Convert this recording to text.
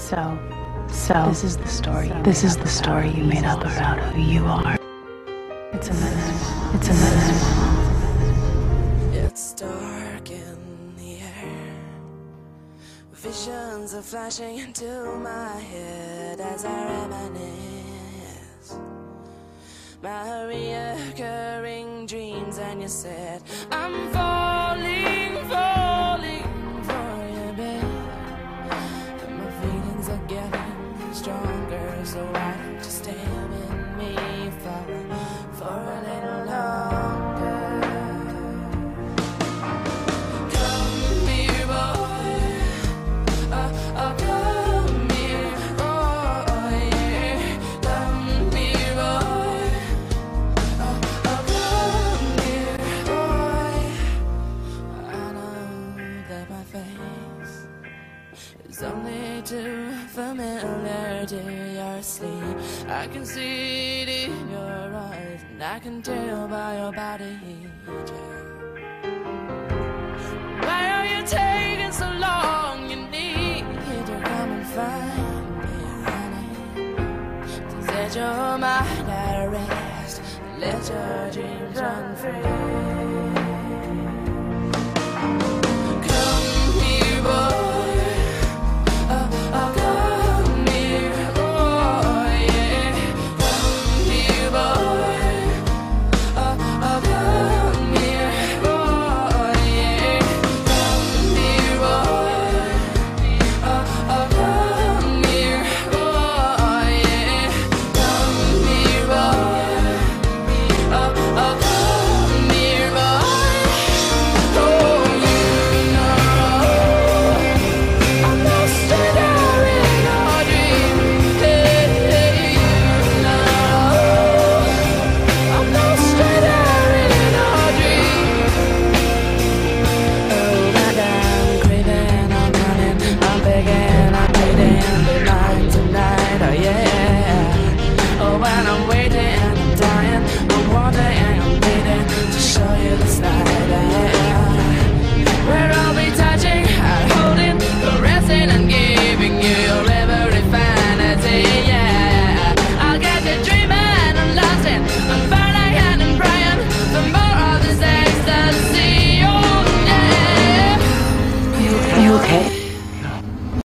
So, so this is the story. This is the story you made up about who you are. It's a menace. It's a menace. It's dark in the air. Visions are flashing into my head as I reminisce. My reoccurring dreams, and you said, I'm falling, so why don't you stay with me for, for a little longer? Come here, boy. Oh, oh, come here. Come here, boy. Oh, oh, come here, boy. I know that my face is only too familiar to your sleep. I can see it in your eyes, and I can tell by your body. yeah. Why are you taking so long? You need to come and find me, honey. To set your mind at rest, let your dreams run free.